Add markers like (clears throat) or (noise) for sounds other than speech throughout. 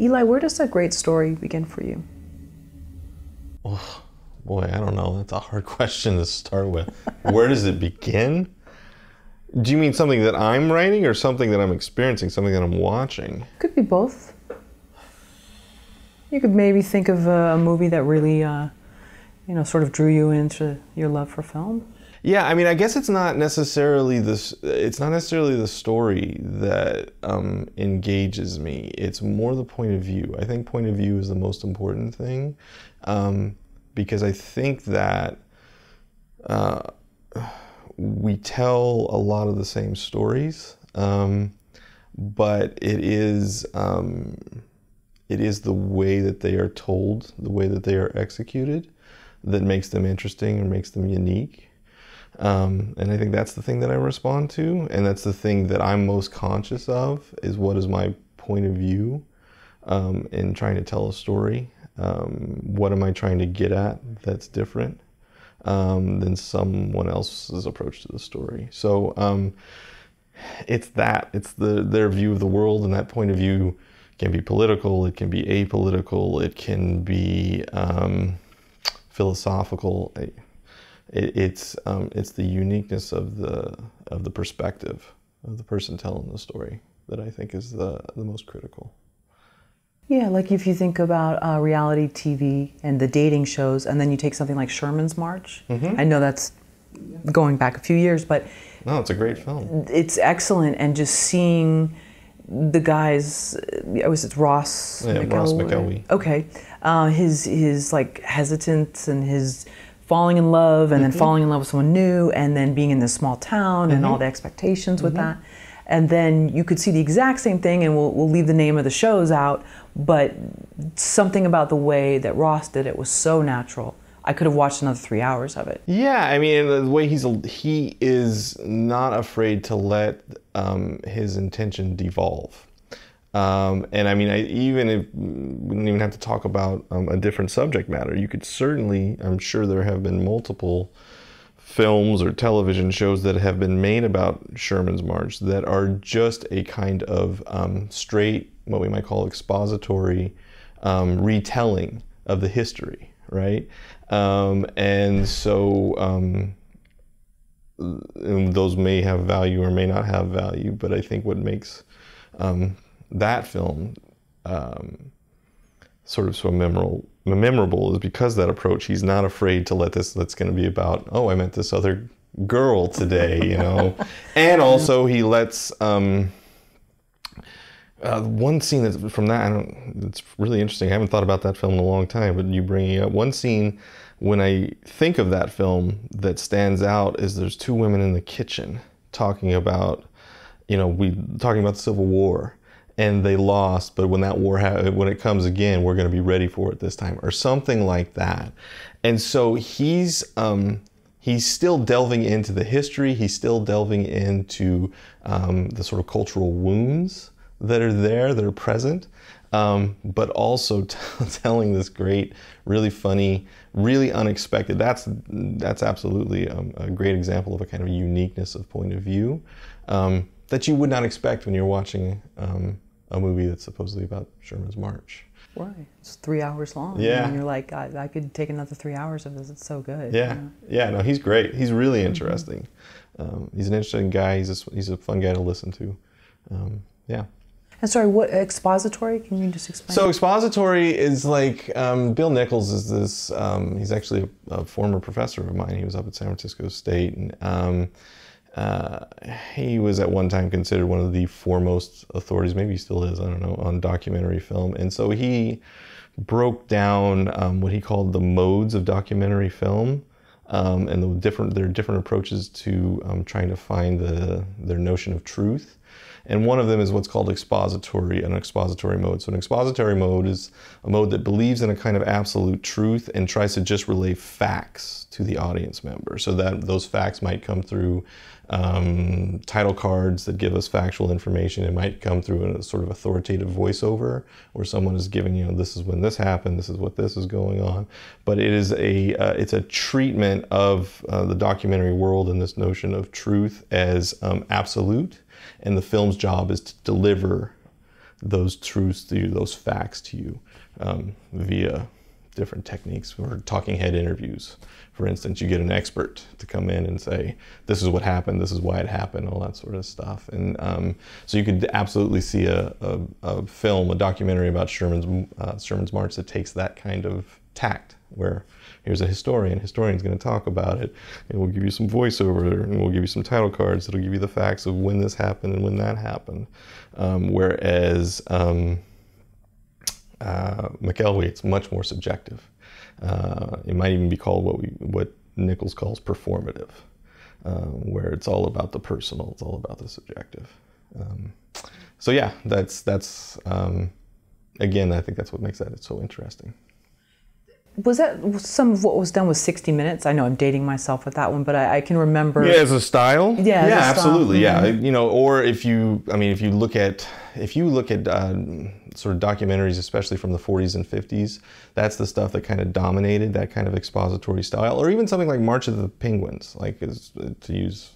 Eli, where does that great story begin for you? Oh, boy, I don't know. That's a hard (laughs) question to start with. Where does it begin? Do you mean something that I'm writing or something that I'm experiencing, something that I'm watching? Could be both. You could maybe think of a movie that really, uh, you know, sort of drew you into your love for film. Yeah, I mean, I guess it's not necessarily this. It's not necessarily the story that um, engages me. It's more the point of view. I think point of view is the most important thing, um, because I think that uh, we tell a lot of the same stories, um, but it is um, it is the way that they are told, the way that they are executed, that makes them interesting and makes them unique. Um, and I think that's the thing that I respond to, and that's the thing that I'm most conscious of is what is my point of view um, in trying to tell a story. Um, what am I trying to get at that's different um, than someone else's approach to the story? So um, it's that it's the their view of the world, and that point of view can be political, it can be apolitical, it can be um, philosophical it, it's um, it's the uniqueness of the of the perspective of the person telling the story that I think is the the most critical. Yeah, like if you think about uh, reality TV and the dating shows, and then you take something like Sherman's March. Mm-hmm. I know that's going back a few years, but no, it's a great film. It's excellent, and just seeing the guys, I was it Ross? Yeah, McElwee? Ross McElwee. Okay, uh, his his like hesitance and his falling in love and mm-hmm. then falling in love with someone new and then being in this small town mm-hmm. and all mm-hmm. the expectations with mm-hmm. that. And then you could see the exact same thing, and we'll, we'll leave the name of the shows out, but something about the way that Ross did it was so natural. I could have watched another three hours of it. Yeah, I mean, the way he's he is not afraid to let um, his intention devolve. Um, and I mean, I, even if we don't even have to talk about um, a different subject matter, you could certainly, I'm sure there have been multiple films or television shows that have been made about Sherman's March that are just a kind of um, straight, what we might call expository um, retelling of the history, right? Um, and so um, those may have value or may not have value, but I think what makes that film um, sort of so memorable memorable is because that approach he's not afraid to let this that's going to be about oh i met this other girl today you know? (laughs) And also he lets um, uh, one scene that's from that I don't, it's really interesting i haven't thought about that film in a long time but you bringing up one scene when i think of that film that stands out is there's two women in the kitchen talking about you know we talking about the civil war and they lost, but when that war ha- when it comes again, we're going to be ready for it this time, or something like that. And so he's um, he's still delving into the history. He's still delving into um, the sort of cultural wounds that are there, that are present, um, but also t- (laughs) telling this great, really funny, really unexpected. That's that's absolutely um, a great example of a kind of uniqueness of point of view um, that you would not expect when you're watching um, a movie that's supposedly about Sherman's March. Right. It's three hours long. Yeah. And you're like, I, I could take another three hours of this. It's so good. Yeah. You know? Yeah. No, he's great. He's really mm-hmm. interesting. Mm-hmm. Um, he's an interesting guy. He's a, he's a fun guy to listen to. Um, yeah. And sorry, what expository? Can you just explain? So expository is like um, Bill Nichols is this. Um, he's actually a, a, former professor of mine. He was up at San Francisco State, and um, uh, he was at one time considered one of the foremost authorities, maybe he still is, I don't know, on documentary film. And so he broke down um, what he called the modes of documentary film. Um, and the different, there are different approaches to um, trying to find the, their notion of truth. And one of them is what's called expository, an expository mode. So an expository mode is a mode that believes in a kind of absolute truth and tries to just relay facts to the audience member. So that those facts might come through um, title cards that give us factual information. It might come through a sort of authoritative voiceover where someone is giving, you know, this is when this happened, this is what this is going on. But it is a, uh, it's a treatment of uh, the documentary world and this notion of truth as um, absolute. And the film's job is to deliver those truths to you, those facts to you um, via different techniques or talking head interviews. For instance, you get an expert to come in and say, "This is what happened. This is why it happened," all that sort of stuff. And um, so you could absolutely see a, a, a, film, a documentary about Sherman's uh, Sherman's March that takes that kind of tact, where here's a historian. Historian's going to talk about it, and we'll give you some voiceover, and we'll give you some title cards that'll give you the facts of when this happened and when that happened. Um, whereas um, uh, it's much more subjective. Uh, it might even be called what we what Nichols calls performative, um, where it's all about the personal, it's all about the subjective. Um, so yeah, that's that's um, again, I think that's what makes that so interesting was that some of what was done with 60 minutes i know i'm dating myself with that one but i, I can remember yeah as a style yeah yeah absolutely style. yeah mm-hmm. you know or if you i mean if you look at if you look at uh, sort of documentaries especially from the 40s and 50s that's the stuff that kind of dominated that kind of expository style or even something like march of the penguins like is, to use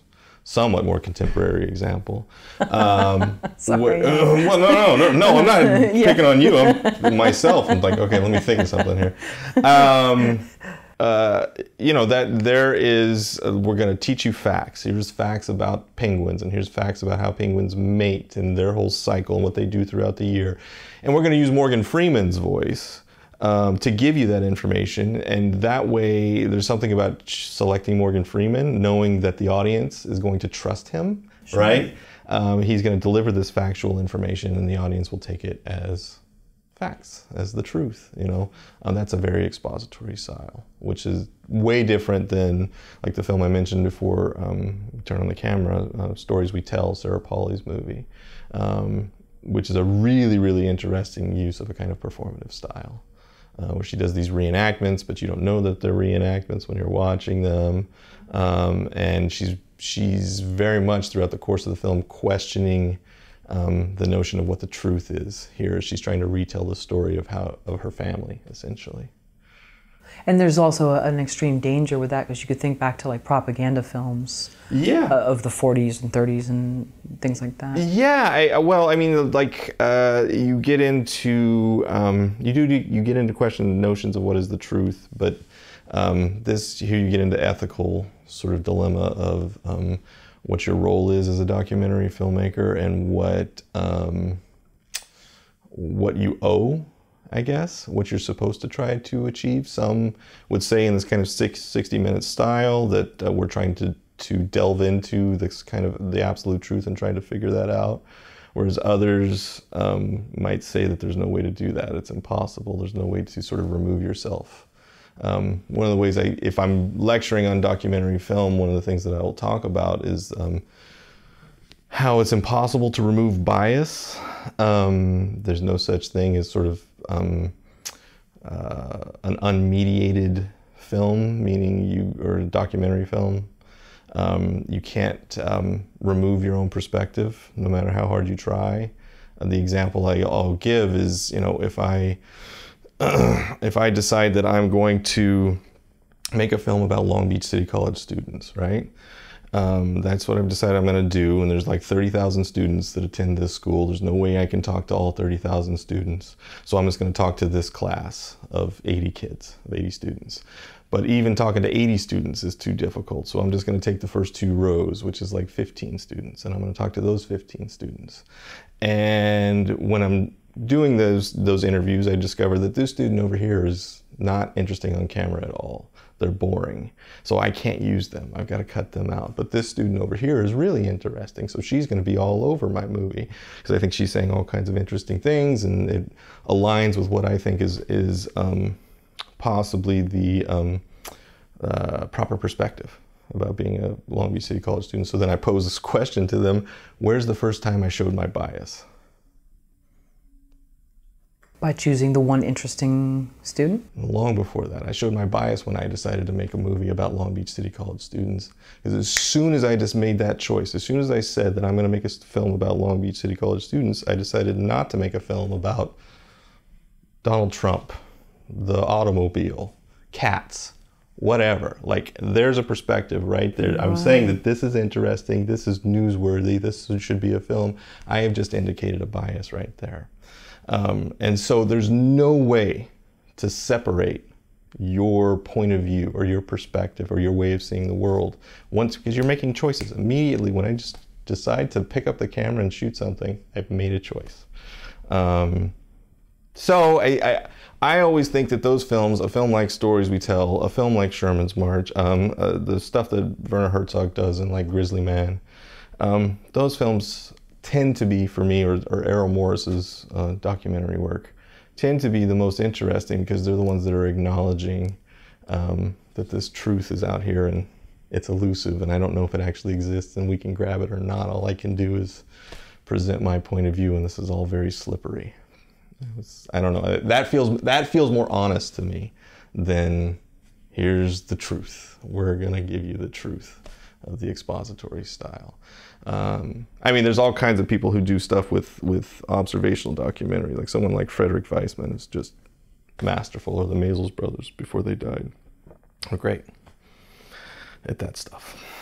somewhat more contemporary example. Um, (laughs) Sorry. uh, well, no, no, no, no, I'm not (laughs) yeah. picking on you. I'm myself. I'm like, okay, let me think of something here. Um, uh, you know that there is. Uh, we're going to teach you facts. Here's facts about penguins, and here's facts about how penguins mate and their whole cycle and what they do throughout the year. And we're going to use Morgan Freeman's voice um, to give you that information. And that way, there's something about selecting Morgan Freeman, knowing that the audience is going to trust him, sure. right? Um, he's going to deliver this factual information, and the audience will take it as facts, as the truth. You know, um, that's a very expository style, which is way different than like the film I mentioned before. Um, Turn on the camera, uh, stories we tell, Sarah Polley's movie. Um, which is a really, really interesting use of a kind of performative style uh, where she does these reenactments, but you don't know that they're reenactments when you're watching them. Um, and she's she's very much throughout the course of the film questioning um, the notion of what the truth is. Here, she's trying to retell the story of how of her family, essentially. And there's also a, an extreme danger with that because you could think back to like propaganda films yeah. Uh, of the 40s and 30s and things like that. Yeah, I, well, I mean, like uh, you get into um, you do you get into question notions of what is the truth, but um, this here you get into ethical sort of dilemma of um, what your role is as a documentary filmmaker and what um, what you owe I guess, what you're supposed to try to achieve. Some would say in this kind of 60 minute style that uh, we're trying to, to delve into this kind of the absolute truth and trying to figure that out. Whereas others um, might say that there's no way to do that. It's impossible. There's no way to sort of remove yourself. Um, one of the ways I, if I'm lecturing on documentary film, one of the things that I will talk about is um, how it's impossible to remove bias. Um, there's no such thing as sort of um, uh, an unmediated film, meaning you or a documentary film. Um, you can't um, remove your own perspective, no matter how hard you try. Uh, the example I, will give is, you know, if I (clears throat) if I decide that I'm going to make a film about Long Beach City College students, right? Um, that's what I've decided I'm going to do. And there's like 30,000 students that attend this school. There's no way I can talk to all 30,000 students. So I'm just going to talk to this class of 80 kids, of 80 students. But even talking to 80 students is too difficult. So I'm just going to take the first two rows, which is like 15 students, and I'm going to talk to those 15 students. And when I'm doing those those interviews, I discover that this student over here is not interesting on camera at all they're boring. So I can't use them. I've got to cut them out. But this student over here is really interesting. So she's going to be all over my movie because I think she's saying all kinds of interesting things and it aligns with what I think is, is um, possibly the um, uh, proper perspective about being a Long Beach City College student. So then I pose this (laughs) question to them Where's the first time I showed my bias? By choosing the one interesting student? Long before that. I showed my bias when I decided to make a movie about Long Beach City College students. Because as soon as I just made that choice, as soon as I said that I'm going to make a film about Long Beach City College students, I decided not to make a film about Donald Trump, the automobile, cats, whatever. Like, there's a perspective right there. I'm saying that this is interesting, this is newsworthy, this should be a film. I have just indicated a bias right there. Um, and so there's no way to separate your point of view or your perspective or your way of seeing the world once because you're making choices. Immediately when i just decide to pick up the camera and shoot something i've made a choice. Um, so I, I, I always think that those films a film like stories we tell a film like sherman's march um, uh, the stuff that werner herzog does in like grizzly man um, those films tend to be for me or, or errol morris's uh, documentary work tend to be the most interesting because they're the ones that are acknowledging um, that this truth is out here and it's elusive and I don't know if it actually exists and we can grab it or not. All I can do is present my point of view and this is all very slippery. Was, I don't know. That feels that feels more honest to me than here's the truth. We're gonna give you the truth of the expository style. Um, I mean, there's all kinds of people who do stuff with with observational documentary. Like someone like Frederick Wiseman is just masterful, or the Maysles brothers before they died. We're great at that stuff.